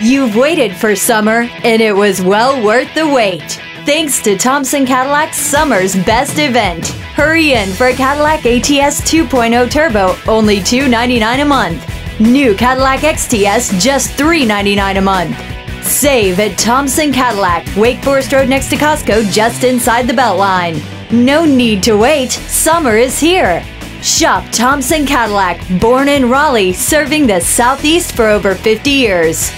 You've waited for summer, and it was well worth the wait. Thanks to Thompson Cadillac, summer's best event. Hurry in for Cadillac ATS 2.0 Turbo, only $299 a month. New Cadillac XTS, just $399 a month. Save at Thompson Cadillac, Wake Forest Road next to Costco, just inside the Beltline. No need to wait, summer is here. Shop Thompson Cadillac, born in Raleigh, serving the Southeast for over 50 years.